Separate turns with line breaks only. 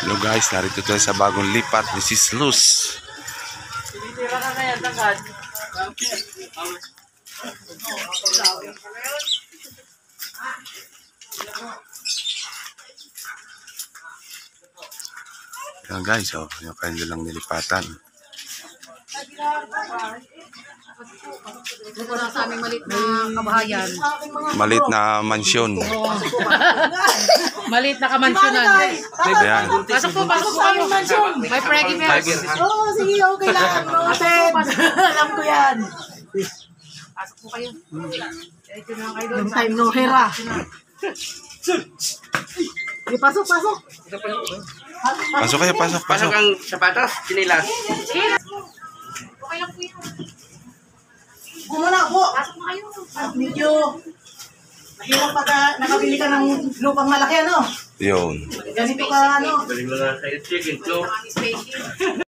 Hello guys, narito tayo sa bagong lipat ni Sis Luz. Yan guys, oh, yung kanilang nilipatan.
Ito lang sa aming malit na kabahayan.
Malit na mansyon.
Malit na kamansyonan.
Ayan.
Pasok po, pasok po kayo. May preggy meals.
Oo, sige, okay lang. No, Aten. Alam ko yan.
Pasok po kayo. Ito na kayo doon.
Long time no hera. Sige, pasok, pasok.
Pasok kayo, pasok, pasok.
Pasok ang sapatos, sinilas.
Okay lang po yun.
Upo muna, upo.
Pasok na kayo.
Ah, Medyo mahirap pagka nakabili ka ng lupang malaki, ano?
Yun.
Ganito ka, ano?
Galing mga sa chicken
spacing.